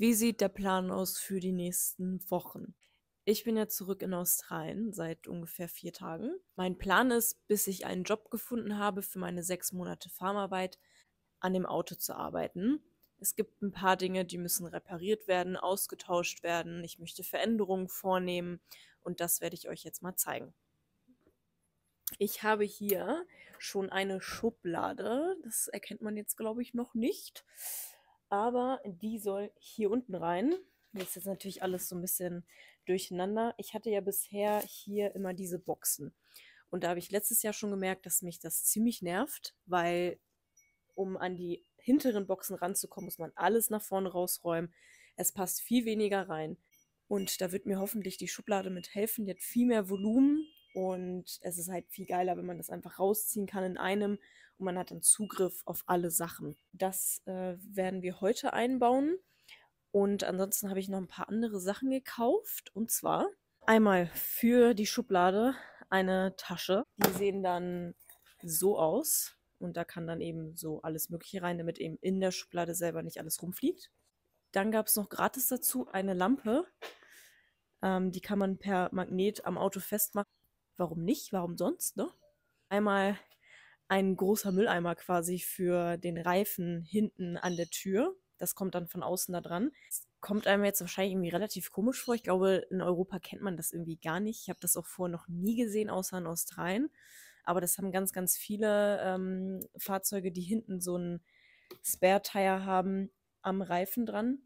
Wie sieht der Plan aus für die nächsten Wochen? Ich bin ja zurück in Australien seit ungefähr vier Tagen. Mein Plan ist, bis ich einen Job gefunden habe für meine sechs Monate Farmarbeit, an dem Auto zu arbeiten. Es gibt ein paar Dinge, die müssen repariert werden, ausgetauscht werden. Ich möchte Veränderungen vornehmen und das werde ich euch jetzt mal zeigen. Ich habe hier schon eine Schublade. Das erkennt man jetzt, glaube ich, noch nicht aber die soll hier unten rein. Jetzt ist natürlich alles so ein bisschen durcheinander. Ich hatte ja bisher hier immer diese Boxen. Und da habe ich letztes Jahr schon gemerkt, dass mich das ziemlich nervt, weil um an die hinteren Boxen ranzukommen, muss man alles nach vorne rausräumen. Es passt viel weniger rein. Und da wird mir hoffentlich die Schublade mit helfen. Die hat viel mehr Volumen und es ist halt viel geiler, wenn man das einfach rausziehen kann in einem und man hat dann Zugriff auf alle Sachen. Das äh, werden wir heute einbauen. Und ansonsten habe ich noch ein paar andere Sachen gekauft. Und zwar einmal für die Schublade eine Tasche. Die sehen dann so aus. Und da kann dann eben so alles Mögliche rein, damit eben in der Schublade selber nicht alles rumfliegt. Dann gab es noch gratis dazu eine Lampe. Ähm, die kann man per Magnet am Auto festmachen. Warum nicht? Warum sonst, ne? Einmal ein großer Mülleimer quasi für den Reifen hinten an der Tür. Das kommt dann von außen da dran. Das kommt einem jetzt wahrscheinlich irgendwie relativ komisch vor. Ich glaube, in Europa kennt man das irgendwie gar nicht. Ich habe das auch vorher noch nie gesehen, außer in Australien. Aber das haben ganz, ganz viele ähm, Fahrzeuge, die hinten so ein Spare-Tire haben am Reifen dran.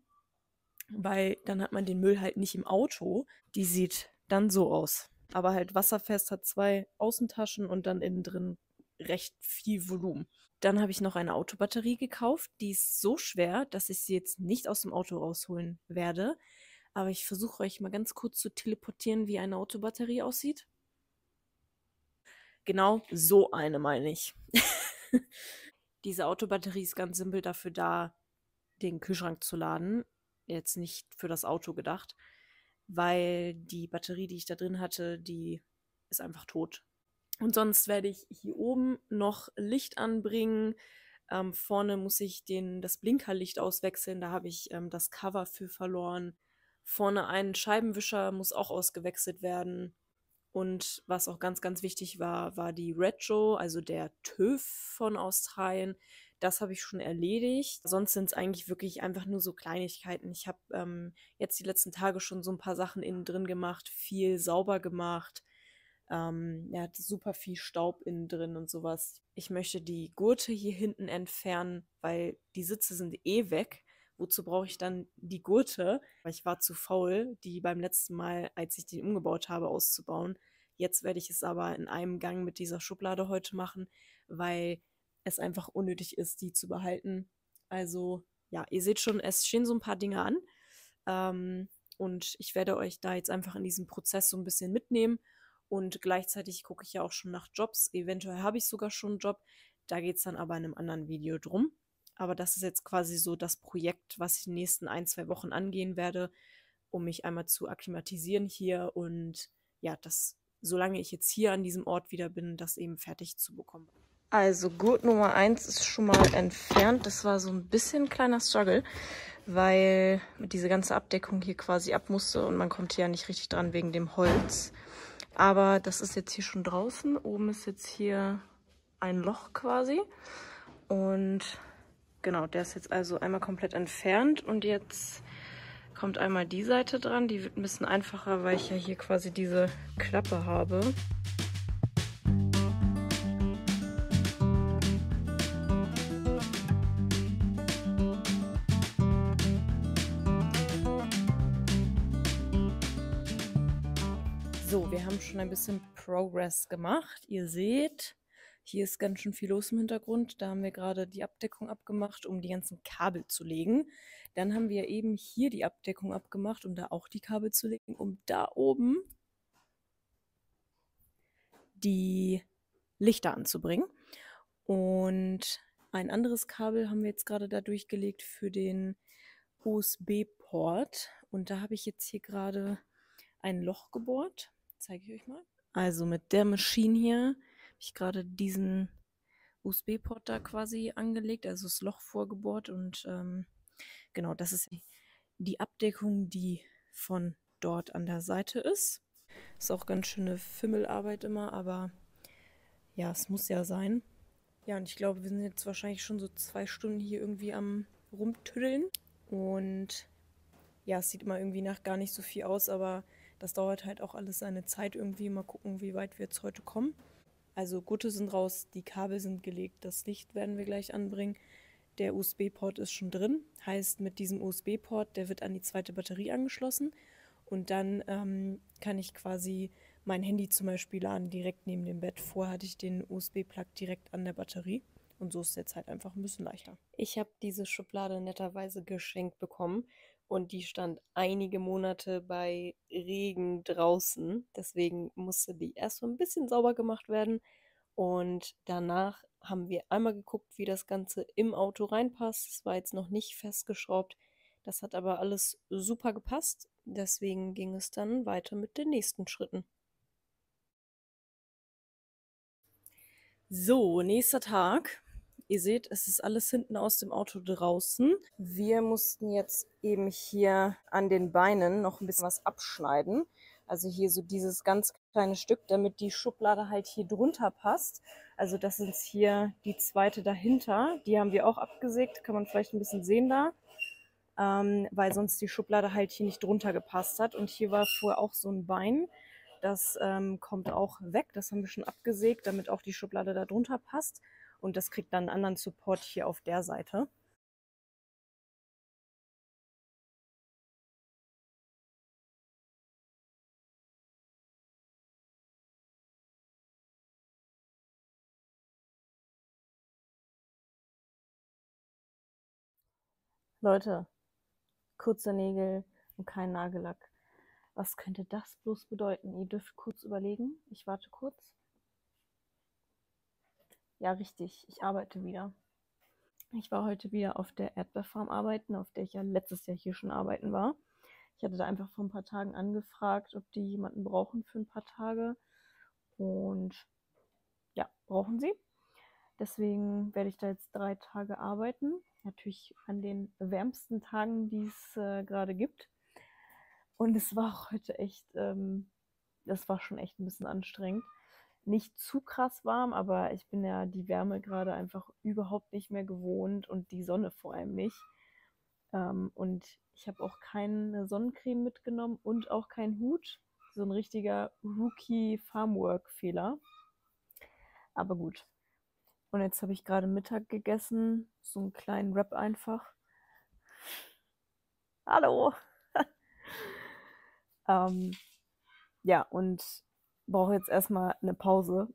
Weil dann hat man den Müll halt nicht im Auto. Die sieht dann so aus. Aber halt wasserfest, hat zwei Außentaschen und dann innen drin recht viel Volumen. Dann habe ich noch eine Autobatterie gekauft. Die ist so schwer, dass ich sie jetzt nicht aus dem Auto rausholen werde. Aber ich versuche euch mal ganz kurz zu teleportieren, wie eine Autobatterie aussieht. Genau so eine meine ich. Diese Autobatterie ist ganz simpel dafür da, den Kühlschrank zu laden. Jetzt nicht für das Auto gedacht, weil die Batterie, die ich da drin hatte, die ist einfach tot. Und sonst werde ich hier oben noch Licht anbringen. Ähm, vorne muss ich den, das Blinkerlicht auswechseln. Da habe ich ähm, das Cover für verloren. Vorne ein Scheibenwischer muss auch ausgewechselt werden. Und was auch ganz, ganz wichtig war, war die Retro, also der TÜV von Australien. Das habe ich schon erledigt. Sonst sind es eigentlich wirklich einfach nur so Kleinigkeiten. Ich habe ähm, jetzt die letzten Tage schon so ein paar Sachen innen drin gemacht, viel sauber gemacht ähm, er hat super viel Staub innen drin und sowas. Ich möchte die Gurte hier hinten entfernen, weil die Sitze sind eh weg. Wozu brauche ich dann die Gurte? Weil ich war zu faul, die beim letzten Mal, als ich die umgebaut habe, auszubauen. Jetzt werde ich es aber in einem Gang mit dieser Schublade heute machen, weil es einfach unnötig ist, die zu behalten. Also ja, ihr seht schon, es stehen so ein paar Dinge an. Ähm, und ich werde euch da jetzt einfach in diesem Prozess so ein bisschen mitnehmen und gleichzeitig gucke ich ja auch schon nach Jobs. Eventuell habe ich sogar schon einen Job. Da geht es dann aber in einem anderen Video drum. Aber das ist jetzt quasi so das Projekt, was ich in den nächsten ein, zwei Wochen angehen werde, um mich einmal zu akklimatisieren hier und ja, das, solange ich jetzt hier an diesem Ort wieder bin, das eben fertig zu bekommen. Also Gurt Nummer 1 ist schon mal entfernt. Das war so ein bisschen ein kleiner Struggle, weil diese ganze Abdeckung hier quasi ab musste und man kommt hier ja nicht richtig dran wegen dem Holz. Aber das ist jetzt hier schon draußen. Oben ist jetzt hier ein Loch quasi. Und genau, der ist jetzt also einmal komplett entfernt. Und jetzt kommt einmal die Seite dran. Die wird ein bisschen einfacher, weil ich ja hier quasi diese Klappe habe. Schon ein bisschen Progress gemacht. Ihr seht, hier ist ganz schön viel los im Hintergrund. Da haben wir gerade die Abdeckung abgemacht, um die ganzen Kabel zu legen. Dann haben wir eben hier die Abdeckung abgemacht, um da auch die Kabel zu legen, um da oben die Lichter anzubringen. Und ein anderes Kabel haben wir jetzt gerade da durchgelegt für den USB-Port. Und da habe ich jetzt hier gerade ein Loch gebohrt zeige ich euch mal. Also mit der Maschine hier habe ich gerade diesen USB-Port da quasi angelegt, also das Loch vorgebohrt und ähm, genau, das ist die Abdeckung, die von dort an der Seite ist. Ist auch ganz schöne Fimmelarbeit immer, aber ja, es muss ja sein. Ja, und ich glaube, wir sind jetzt wahrscheinlich schon so zwei Stunden hier irgendwie am Rumtüddeln. Und ja, es sieht immer irgendwie nach gar nicht so viel aus, aber das dauert halt auch alles seine Zeit irgendwie. Mal gucken, wie weit wir jetzt heute kommen. Also Gutte sind raus, die Kabel sind gelegt, das Licht werden wir gleich anbringen. Der USB-Port ist schon drin, heißt mit diesem USB-Port, der wird an die zweite Batterie angeschlossen und dann ähm, kann ich quasi mein Handy zum Beispiel laden direkt neben dem Bett. Vorher hatte ich den USB-Plug direkt an der Batterie und so ist es jetzt halt einfach ein bisschen leichter. Ich habe diese Schublade netterweise geschenkt bekommen und die stand einige Monate bei Regen draußen. Deswegen musste die erst so ein bisschen sauber gemacht werden. Und danach haben wir einmal geguckt, wie das Ganze im Auto reinpasst. Es war jetzt noch nicht festgeschraubt. Das hat aber alles super gepasst. Deswegen ging es dann weiter mit den nächsten Schritten. So, nächster Tag. Ihr seht, es ist alles hinten aus dem Auto draußen. Wir mussten jetzt eben hier an den Beinen noch ein bisschen was abschneiden. Also hier so dieses ganz kleine Stück, damit die Schublade halt hier drunter passt. Also das ist hier die zweite dahinter. Die haben wir auch abgesägt, kann man vielleicht ein bisschen sehen da. Ähm, weil sonst die Schublade halt hier nicht drunter gepasst hat. Und hier war vorher auch so ein Bein. Das ähm, kommt auch weg. Das haben wir schon abgesägt, damit auch die Schublade da drunter passt und das kriegt dann einen anderen Support hier auf der Seite. Leute, kurze Nägel und kein Nagellack. Was könnte das bloß bedeuten? Ihr dürft kurz überlegen. Ich warte kurz. Ja, richtig. Ich arbeite wieder. Ich war heute wieder auf der Erdbeerfarm arbeiten, auf der ich ja letztes Jahr hier schon arbeiten war. Ich hatte da einfach vor ein paar Tagen angefragt, ob die jemanden brauchen für ein paar Tage. Und ja, brauchen sie. Deswegen werde ich da jetzt drei Tage arbeiten. Natürlich an den wärmsten Tagen, die es äh, gerade gibt. Und es war heute echt, ähm, das war schon echt ein bisschen anstrengend nicht zu krass warm, aber ich bin ja die Wärme gerade einfach überhaupt nicht mehr gewohnt und die Sonne vor allem nicht. Ähm, und ich habe auch keine Sonnencreme mitgenommen und auch keinen Hut. So ein richtiger Rookie-Farmwork-Fehler. Aber gut. Und jetzt habe ich gerade Mittag gegessen. So einen kleinen Wrap einfach. Hallo! ähm, ja, und brauche jetzt erstmal eine Pause.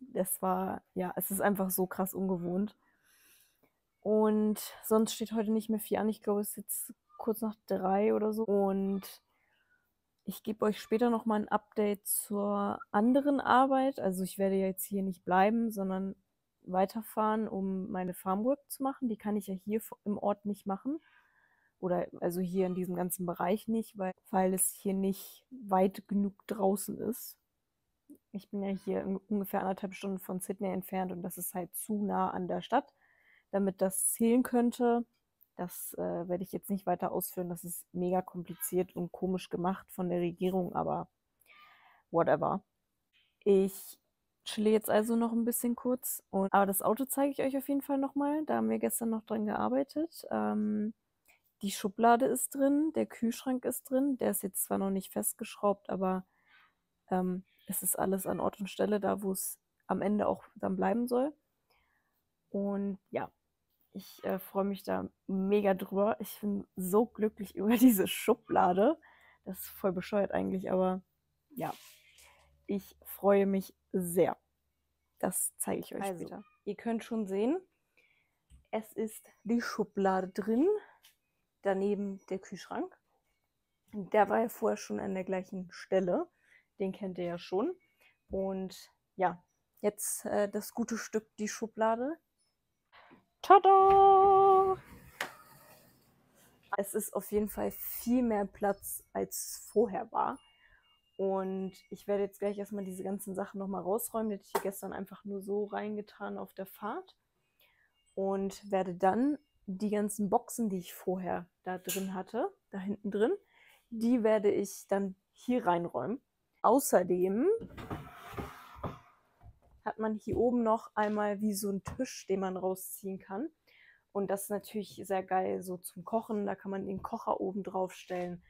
Das war, ja, es ist einfach so krass ungewohnt. Und sonst steht heute nicht mehr viel an. Ich glaube, es ist jetzt kurz nach drei oder so. Und ich gebe euch später nochmal ein Update zur anderen Arbeit. Also ich werde jetzt hier nicht bleiben, sondern weiterfahren, um meine Farmwork zu machen. Die kann ich ja hier im Ort nicht machen oder also hier in diesem ganzen Bereich nicht, weil, weil es hier nicht weit genug draußen ist. Ich bin ja hier ungefähr anderthalb Stunden von Sydney entfernt und das ist halt zu nah an der Stadt, damit das zählen könnte. Das äh, werde ich jetzt nicht weiter ausführen. Das ist mega kompliziert und komisch gemacht von der Regierung, aber whatever. Ich chille jetzt also noch ein bisschen kurz. Und, aber das Auto zeige ich euch auf jeden Fall nochmal. Da haben wir gestern noch dran gearbeitet. Ähm, die Schublade ist drin, der Kühlschrank ist drin. Der ist jetzt zwar noch nicht festgeschraubt, aber ähm, es ist alles an Ort und Stelle da, wo es am Ende auch dann bleiben soll. Und ja, ich äh, freue mich da mega drüber. Ich bin so glücklich über diese Schublade. Das ist voll bescheuert eigentlich, aber ja, ich freue mich sehr. Das zeige ich euch also, später. Ihr könnt schon sehen, es ist die Schublade drin daneben der Kühlschrank. Der war ja vorher schon an der gleichen Stelle. Den kennt ihr ja schon. Und ja, jetzt äh, das gute Stück, die Schublade. Tada! Es ist auf jeden Fall viel mehr Platz, als vorher war. Und ich werde jetzt gleich erstmal diese ganzen Sachen nochmal rausräumen. Die hätte ich gestern einfach nur so reingetan auf der Fahrt. Und werde dann die ganzen Boxen, die ich vorher da drin hatte, da hinten drin, die werde ich dann hier reinräumen. Außerdem hat man hier oben noch einmal wie so einen Tisch, den man rausziehen kann. Und das ist natürlich sehr geil so zum Kochen. Da kann man den Kocher oben drauf stellen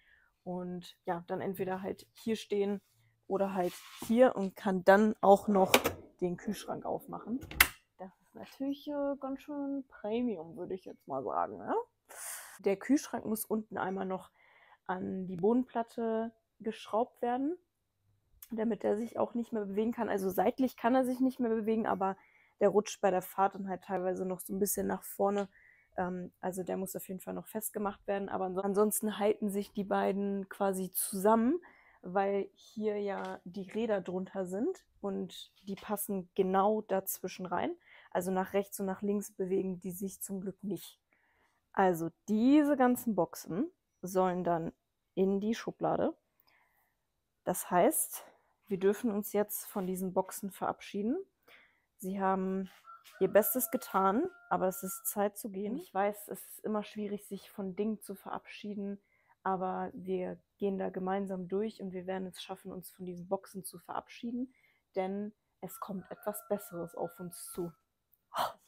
und ja, dann entweder halt hier stehen oder halt hier und kann dann auch noch den Kühlschrank aufmachen. Natürlich äh, ganz schön Premium, würde ich jetzt mal sagen. Ja? Der Kühlschrank muss unten einmal noch an die Bodenplatte geschraubt werden, damit er sich auch nicht mehr bewegen kann. Also seitlich kann er sich nicht mehr bewegen, aber der rutscht bei der Fahrt dann halt teilweise noch so ein bisschen nach vorne. Ähm, also der muss auf jeden Fall noch festgemacht werden. Aber ansonsten halten sich die beiden quasi zusammen, weil hier ja die Räder drunter sind und die passen genau dazwischen rein. Also nach rechts und nach links bewegen die sich zum Glück nicht. Also diese ganzen Boxen sollen dann in die Schublade. Das heißt, wir dürfen uns jetzt von diesen Boxen verabschieden. Sie haben ihr Bestes getan, aber es ist Zeit zu gehen. Ich weiß, es ist immer schwierig, sich von Dingen zu verabschieden, aber wir gehen da gemeinsam durch und wir werden es schaffen, uns von diesen Boxen zu verabschieden, denn es kommt etwas Besseres auf uns zu.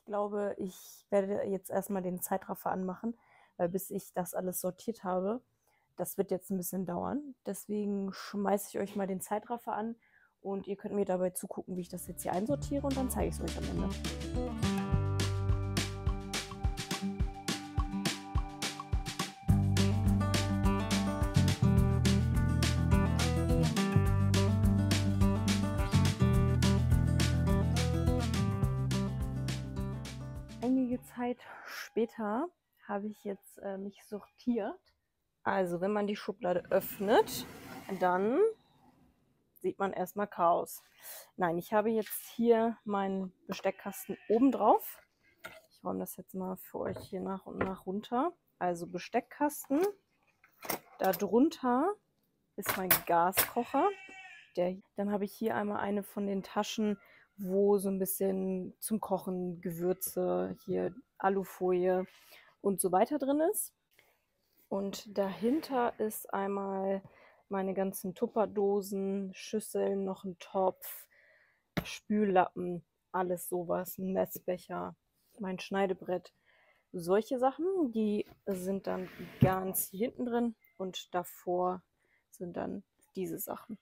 Ich glaube, ich werde jetzt erstmal den Zeitraffer anmachen, weil bis ich das alles sortiert habe, das wird jetzt ein bisschen dauern. Deswegen schmeiße ich euch mal den Zeitraffer an und ihr könnt mir dabei zugucken, wie ich das jetzt hier einsortiere und dann zeige ich es euch am Ende. Später habe ich jetzt äh, mich sortiert. Also, wenn man die Schublade öffnet, dann sieht man erstmal Chaos. Nein, ich habe jetzt hier meinen Besteckkasten oben drauf. Ich räume das jetzt mal für euch hier nach und nach runter. Also Besteckkasten. Darunter ist mein Gaskocher. Der, dann habe ich hier einmal eine von den Taschen, wo so ein bisschen zum Kochen Gewürze, hier Alufolie und so weiter drin ist. Und dahinter ist einmal meine ganzen Tupperdosen, Schüsseln, noch ein Topf, Spüllappen, alles sowas, ein Messbecher, mein Schneidebrett. Solche Sachen, die sind dann ganz hier hinten drin und davor sind dann diese Sachen.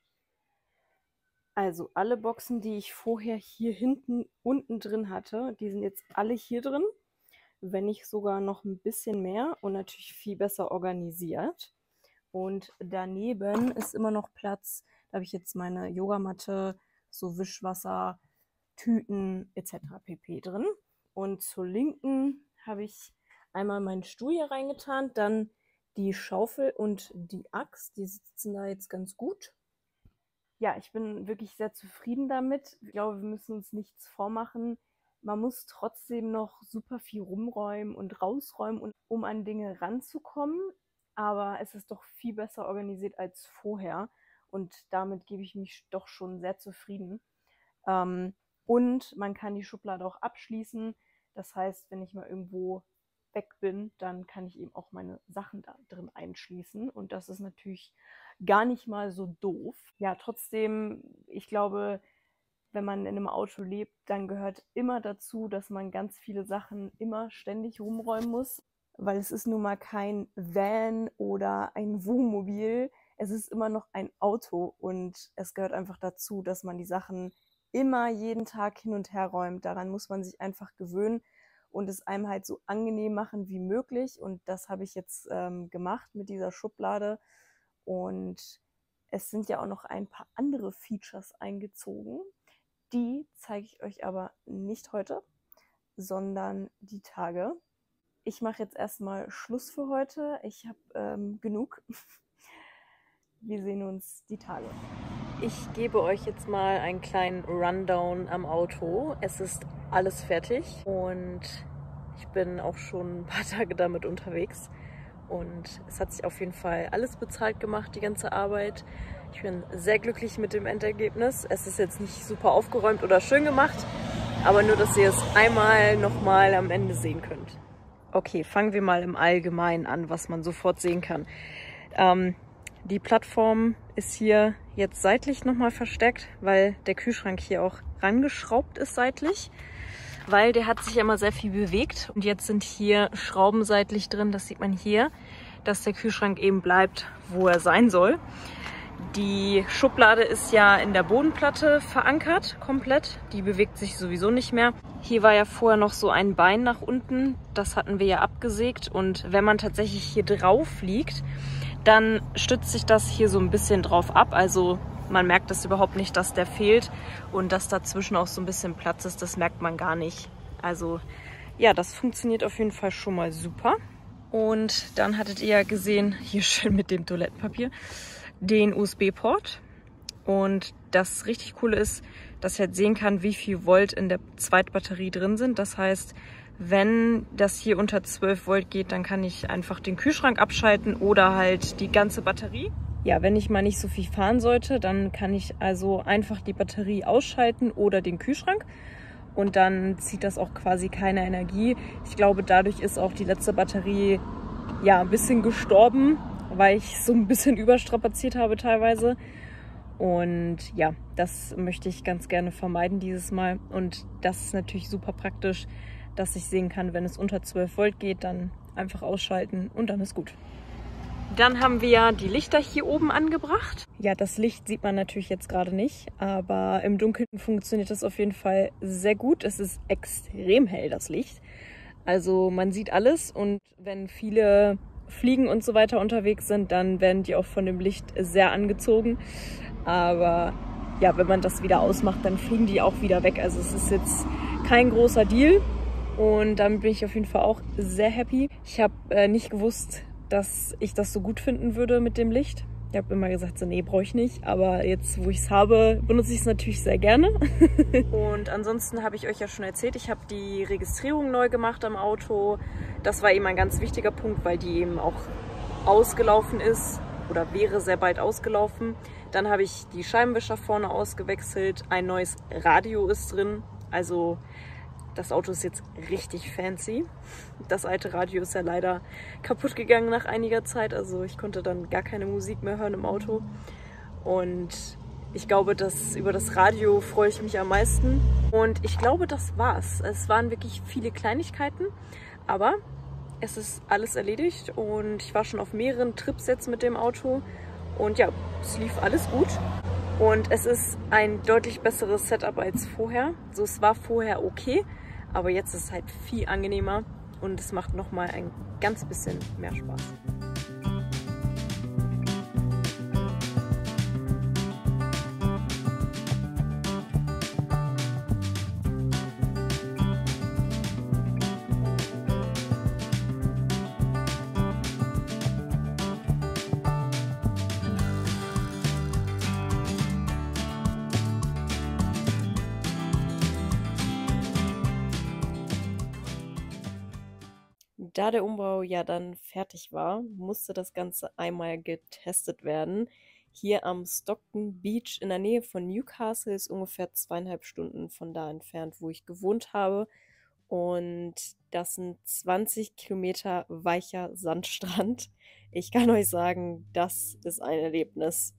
Also alle Boxen, die ich vorher hier hinten unten drin hatte, die sind jetzt alle hier drin, wenn nicht sogar noch ein bisschen mehr und natürlich viel besser organisiert. Und daneben ist immer noch Platz. Da habe ich jetzt meine Yogamatte, so Wischwasser, Tüten etc. pp. drin. Und zur linken habe ich einmal meinen Stuhl hier reingetan, dann die Schaufel und die Axt. Die sitzen da jetzt ganz gut. Ja, ich bin wirklich sehr zufrieden damit. Ich glaube, wir müssen uns nichts vormachen. Man muss trotzdem noch super viel rumräumen und rausräumen, um an Dinge ranzukommen aber es ist doch viel besser organisiert als vorher und damit gebe ich mich doch schon sehr zufrieden. Ähm, und man kann die Schublade auch abschließen. Das heißt, wenn ich mal irgendwo weg bin, dann kann ich eben auch meine Sachen da drin einschließen. Und das ist natürlich gar nicht mal so doof. Ja, trotzdem, ich glaube, wenn man in einem Auto lebt, dann gehört immer dazu, dass man ganz viele Sachen immer ständig rumräumen muss weil es ist nun mal kein Van oder ein Wohnmobil. Es ist immer noch ein Auto und es gehört einfach dazu, dass man die Sachen immer jeden Tag hin und her räumt. Daran muss man sich einfach gewöhnen und es einem halt so angenehm machen wie möglich. Und das habe ich jetzt ähm, gemacht mit dieser Schublade. Und es sind ja auch noch ein paar andere Features eingezogen. Die zeige ich euch aber nicht heute, sondern die Tage ich mache jetzt erstmal Schluss für heute. Ich habe ähm, genug. Wir sehen uns die Tage. Ich gebe euch jetzt mal einen kleinen Rundown am Auto. Es ist alles fertig und ich bin auch schon ein paar Tage damit unterwegs. Und es hat sich auf jeden Fall alles bezahlt gemacht, die ganze Arbeit. Ich bin sehr glücklich mit dem Endergebnis. Es ist jetzt nicht super aufgeräumt oder schön gemacht, aber nur, dass ihr es einmal nochmal am Ende sehen könnt. Okay, fangen wir mal im Allgemeinen an, was man sofort sehen kann. Ähm, die Plattform ist hier jetzt seitlich nochmal versteckt, weil der Kühlschrank hier auch rangeschraubt ist seitlich. Weil der hat sich immer sehr viel bewegt und jetzt sind hier Schrauben seitlich drin, das sieht man hier, dass der Kühlschrank eben bleibt, wo er sein soll. Die Schublade ist ja in der Bodenplatte verankert, komplett. Die bewegt sich sowieso nicht mehr. Hier war ja vorher noch so ein Bein nach unten. Das hatten wir ja abgesägt. Und wenn man tatsächlich hier drauf liegt, dann stützt sich das hier so ein bisschen drauf ab. Also man merkt das überhaupt nicht, dass der fehlt. Und dass dazwischen auch so ein bisschen Platz ist, das merkt man gar nicht. Also ja, das funktioniert auf jeden Fall schon mal super. Und dann hattet ihr ja gesehen, hier schön mit dem Toilettenpapier, den USB-Port. Und das richtig coole ist, dass ich halt sehen kann, wie viel Volt in der Zweitbatterie drin sind. Das heißt, wenn das hier unter 12 Volt geht, dann kann ich einfach den Kühlschrank abschalten oder halt die ganze Batterie. Ja, wenn ich mal nicht so viel fahren sollte, dann kann ich also einfach die Batterie ausschalten oder den Kühlschrank und dann zieht das auch quasi keine Energie. Ich glaube, dadurch ist auch die letzte Batterie ja ein bisschen gestorben, weil ich so ein bisschen überstrapaziert habe teilweise. Und ja, das möchte ich ganz gerne vermeiden dieses Mal. Und das ist natürlich super praktisch, dass ich sehen kann, wenn es unter 12 Volt geht, dann einfach ausschalten und dann ist gut. Dann haben wir die Lichter hier oben angebracht. Ja, das Licht sieht man natürlich jetzt gerade nicht, aber im Dunkeln funktioniert das auf jeden Fall sehr gut. Es ist extrem hell, das Licht. Also man sieht alles und wenn viele Fliegen und so weiter unterwegs sind, dann werden die auch von dem Licht sehr angezogen. Aber ja, wenn man das wieder ausmacht, dann fliegen die auch wieder weg. Also es ist jetzt kein großer Deal. Und damit bin ich auf jeden Fall auch sehr happy. Ich habe äh, nicht gewusst, dass ich das so gut finden würde mit dem Licht. Ich habe immer gesagt, so nee, brauche ich nicht. Aber jetzt, wo ich es habe, benutze ich es natürlich sehr gerne. und ansonsten habe ich euch ja schon erzählt, ich habe die Registrierung neu gemacht am Auto. Das war eben ein ganz wichtiger Punkt, weil die eben auch ausgelaufen ist oder wäre sehr bald ausgelaufen. Dann habe ich die Scheibenwischer vorne ausgewechselt. Ein neues Radio ist drin. Also das Auto ist jetzt richtig fancy. Das alte Radio ist ja leider kaputt gegangen nach einiger Zeit. Also ich konnte dann gar keine Musik mehr hören im Auto. Und ich glaube, dass über das Radio freue ich mich am meisten. Und ich glaube, das war's. Es waren wirklich viele Kleinigkeiten, aber es ist alles erledigt und ich war schon auf mehreren Trips jetzt mit dem Auto. Und ja, es lief alles gut. Und es ist ein deutlich besseres Setup als vorher. So, es war vorher okay, aber jetzt ist es halt viel angenehmer und es macht nochmal ein ganz bisschen mehr Spaß. Da der Umbau ja dann fertig war, musste das Ganze einmal getestet werden. Hier am Stockton Beach in der Nähe von Newcastle ist ungefähr zweieinhalb Stunden von da entfernt, wo ich gewohnt habe. Und das sind 20 Kilometer weicher Sandstrand. Ich kann euch sagen, das ist ein Erlebnis.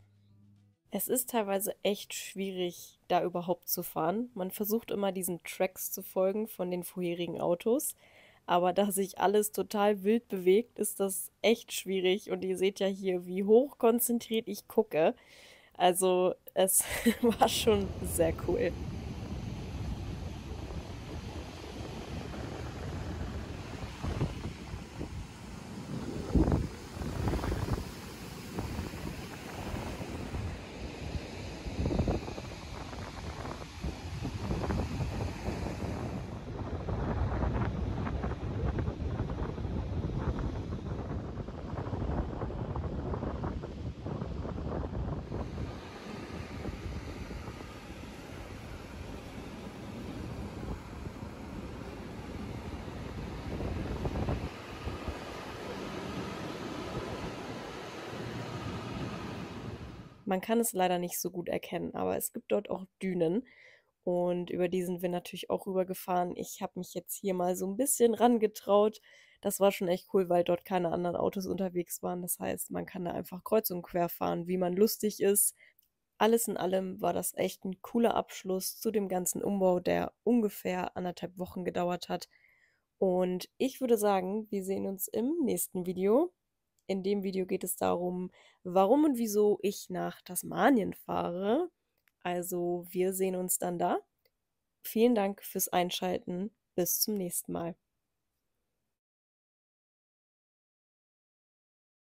Es ist teilweise echt schwierig, da überhaupt zu fahren. Man versucht immer diesen Tracks zu folgen von den vorherigen Autos. Aber da sich alles total wild bewegt, ist das echt schwierig. Und ihr seht ja hier, wie hoch konzentriert ich gucke. Also es war schon sehr cool. Man kann es leider nicht so gut erkennen, aber es gibt dort auch Dünen. Und über die sind wir natürlich auch rübergefahren. Ich habe mich jetzt hier mal so ein bisschen rangetraut. Das war schon echt cool, weil dort keine anderen Autos unterwegs waren. Das heißt, man kann da einfach kreuz und quer fahren, wie man lustig ist. Alles in allem war das echt ein cooler Abschluss zu dem ganzen Umbau, der ungefähr anderthalb Wochen gedauert hat. Und ich würde sagen, wir sehen uns im nächsten Video. In dem Video geht es darum, warum und wieso ich nach Tasmanien fahre. Also wir sehen uns dann da. Vielen Dank fürs Einschalten. Bis zum nächsten Mal.